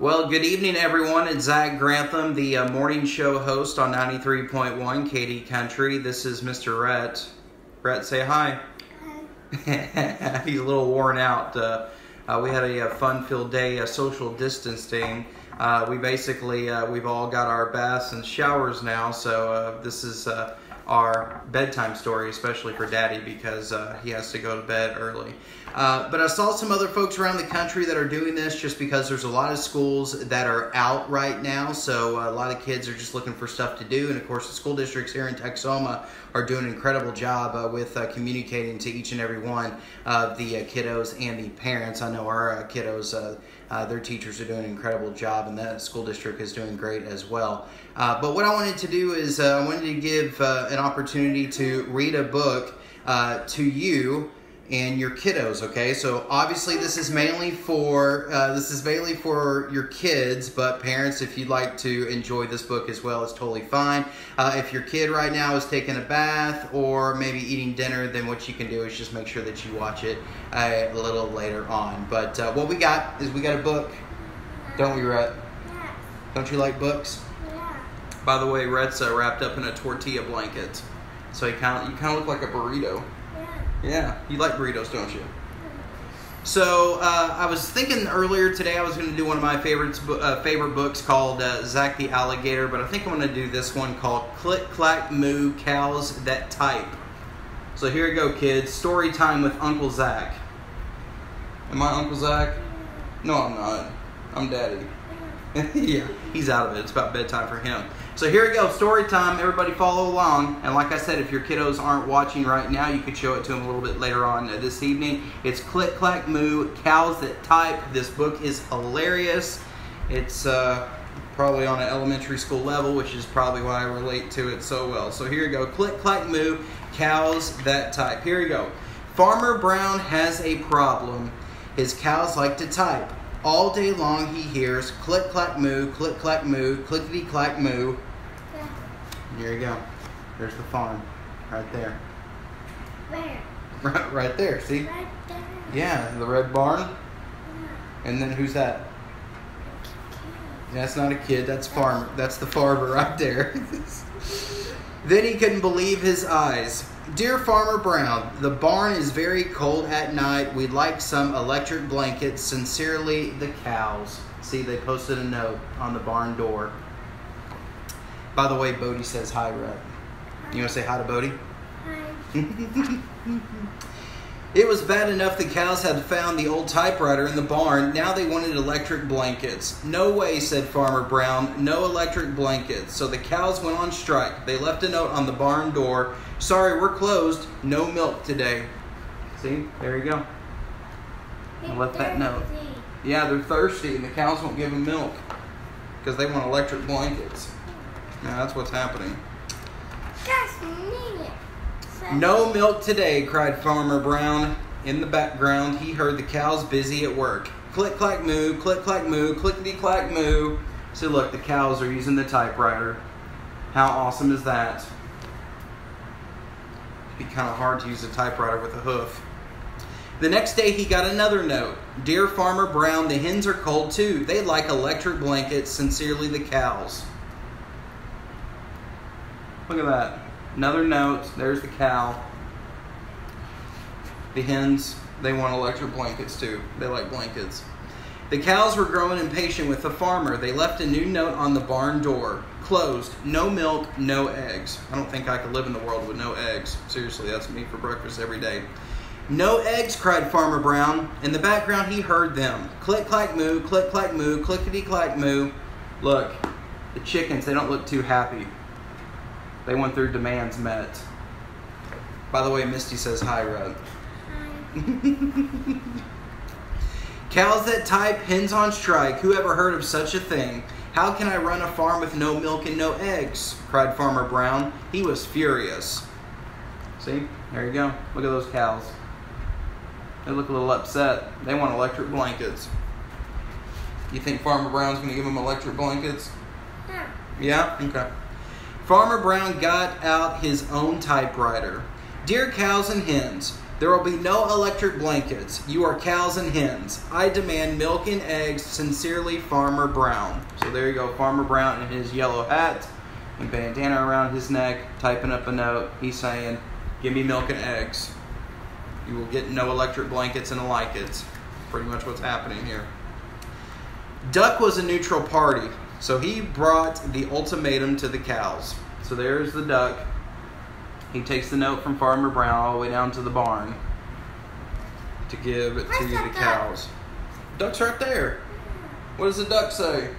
Well, good evening, everyone. It's Zac Grantham, the uh, morning show host on 93.1 Katy Country. This is Mr. Rhett. Rhett, say hi. Hi. He's a little worn out. Uh, uh, we had a, a fun-filled day, a social distancing. Uh, we basically, uh, we've all got our baths and showers now, so uh, this is uh, our bedtime story, especially for Daddy because uh, he has to go to bed early. Uh, but I saw some other folks around the country that are doing this just because there's a lot of schools that are out right now. So uh, a lot of kids are just looking for stuff to do. And of course, the school districts here in Texoma are doing an incredible job uh, with uh, communicating to each and every one of the uh, kiddos and the parents. I know our uh, their teachers are doing an incredible job, and that school district is doing great as well. Uh, but what I wanted to do is uh, I wanted to give uh, an opportunity to read a book to you and your kiddos okay? So obviously this is mainly for uh, this is mainly for your kids but parents if you'd like to enjoy this book as well it's totally fine. Uh, if your kid right now is taking a bath or maybe eating dinner then what you can do is just make sure that you watch it uh, a little later on. But uh, what we got is we got a book. Don't we Rhett? don't you like books? Yeah. by the way Rhett's uh, wrapped up in a tortilla blanket. So you kind of you kind of look like a burrito yeah, you like burritos, don't you? So uh, I was thinking earlier today I was going to do one of my favorites, uh, favorite books called uh, Zach the Alligator, but I think I'm going to do this one called Click Clack Moo Cows That Type. So here you go, kids. Story time with Uncle Zac. Am I Uncle Zac? No, I'm not. I'm Daddy. yeah, he's out of it. It's about bedtime for him. So here we go, story time. Everybody follow along. And like I said, if your kiddos aren't watching right now, you could show it to them a little bit later on this evening. It's Click Clack Moo, Cows That Type. This book is hilarious. It's uh, probably on an elementary school level, which is probably why I relate to it so well. So here you go, Click Clack Moo, Cows That Type. Here we go. Farmer Brown has a problem. His cows like to type. All day long he hears click clack moo, click clack moo, clickety clack moo. Yeah. Here you go. There's the farm. Right there. Where? Right, right there, see? Right there. Yeah, the red barn. Yeah. And then who's that? That's not a kid, that's farmer. That's the farmer right there. then he couldn't believe his eyes. Dear Farmer Brown, the barn is very cold at night. We'd like some electric blankets. Sincerely, the cows. See, they posted a note on the barn door. By the way, Bodie says hi, Rhett. You want to say hi to Bodie? Hi. It was bad enough the cows had found the old typewriter in the barn. Now they wanted electric blankets. No way, said Farmer Brown. No electric blankets. So the cows went on strike. They left a note on the barn door. Sorry, we're closed. No milk today. See? There you go. I left that note. Yeah, they're thirsty and the cows won't give them milk because they want electric blankets. Now that's what's happening. It. So- No milk today, cried Farmer Brown. In the background, he heard the cows busy at work. Click clack moo, click clack moo, clickety clack moo. So look, the cows are using the typewriter. How awesome is that? It'd be kind of hard to use a typewriter with a hoof. The next day, he got another note. Dear Farmer Brown, the hens are cold too. They like electric blankets. Sincerely, the cows. Look at that. Another note. There's the cow. The hens, they want electric blankets too. They like blankets. The cows were growing impatient with the farmer. They left a new note on the barn door. Closed. No milk, no eggs. I don't think I could live in the world with no eggs. Seriously, that's me for breakfast every day. No eggs, cried Farmer Brown. In the background, he heard them. Click, clack, moo, click, clack, moo, clickety, clack, moo. Look, the chickens, they don't look too happy. They want their demands met. By the way, Misty says hi, Rod. Hi. Cows that type, hens on strike. Who ever heard of such a thing? How can I run a farm with no milk and no eggs? cried Farmer Brown. He was furious. See? There you go. Look at those cows. They look a little upset. They want electric blankets. You think Farmer Brown's going to give them electric blankets? Yeah. Yeah? Okay. Farmer Brown got out his own typewriter. Dear cows and hens, There will be no electric blankets. You are cows and hens. I demand milk and eggs. Sincerely, Farmer Brown. So there you go, Farmer Brown in his yellow hat and bandana around his neck, typing up a note. He's saying, Give me milk and eggs. You will get no electric blankets and the like it's pretty much what's happening here. Duck was a neutral party, so he brought the ultimatum to the cows. So there's the duck. He takes the note from Farmer Brown all the way down to the barn to give it to the that duck? cows. Duck's right there. What does the duck say?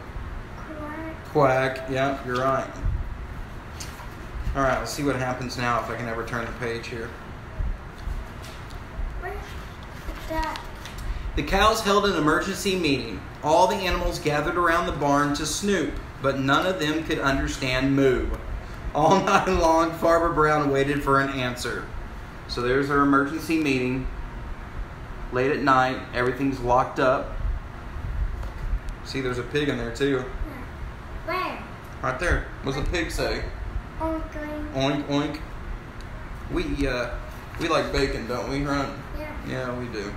Quack. Quack. Yeah, you're right. All right, let's see what happens now if I can ever turn the page here. Where's that? The cows held an emergency meeting. All the animals gathered around the barn to snoop, but none of them could understand moo. All night long, Farmer Brown waited for an answer. So there's our emergency meeting. Late at night, everything's locked up. See, there's a pig in there too. Where? Right there. What's a pig say? Oink Oink oink. We uh, we like bacon, don't we, Right? Yeah. Yeah, we do.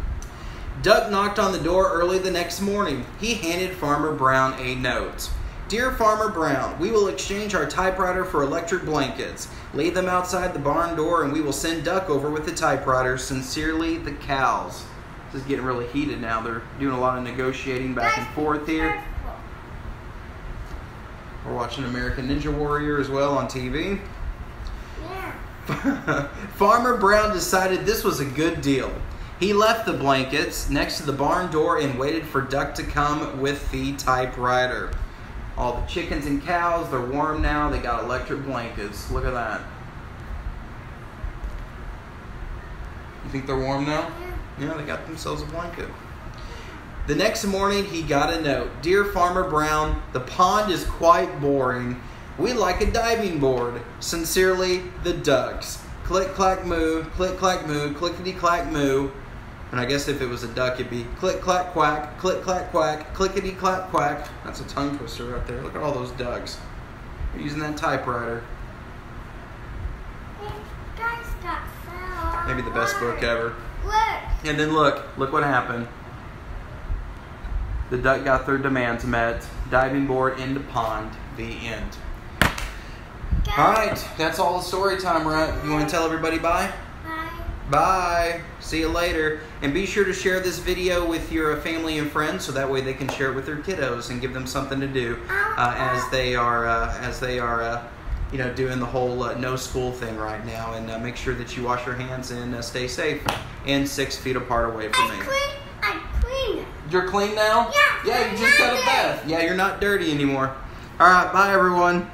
Duck knocked on the door early the next morning. He handed Farmer Brown a note. Dear Farmer Brown, we will exchange our typewriter for electric blankets. Lay them outside the barn door and we will send Duck over with the typewriter. Sincerely, the cows. This is getting really heated now. They're doing a lot of negotiating back and forth here. We're watching American Ninja Warrior as well on TV. Yeah. Farmer Brown decided this was a good deal. He left the blankets next to the barn door and waited for Duck to come with the typewriter. All the chickens and cows, they're warm now. They got electric blankets. Look at that. You think they're warm now? Yeah. Yeah, they got themselves a blanket. The next morning, he got a note Dear Farmer Brown, the pond is quite boring. We like a diving board. Sincerely, the ducks. Click, clack, moo, click, clack, moo, clickety, clack, moo. And I guess if it was a duck, it'd be click, clack, quack, click, clack, quack, clickety, clack, quack. That's a tongue twister right there. Look at all those ducks. They're using that typewriter. Guys got fell. Maybe the best book ever. Look. And then look, look what happened. The duck got their demands met. Diving board into pond. The end. All right, that's all the story time, right? You want to tell everybody bye? Bye. See you later. And be sure to share this video with your family and friends, so that way they can share it with their kiddos and give them something to do uh, as they are uh, as they are. Uh, you know, doing the whole uh, no school thing right now, and uh, make sure that you wash your hands and uh, stay safe and six feet apart away from I me. clean. I clean. You're clean now? Yeah, Yeah, you just I'm got a bath. Yeah, you're not dirty anymore. All right, bye everyone.